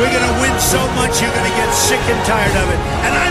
We're going to win so much you're going to get sick and tired of it. And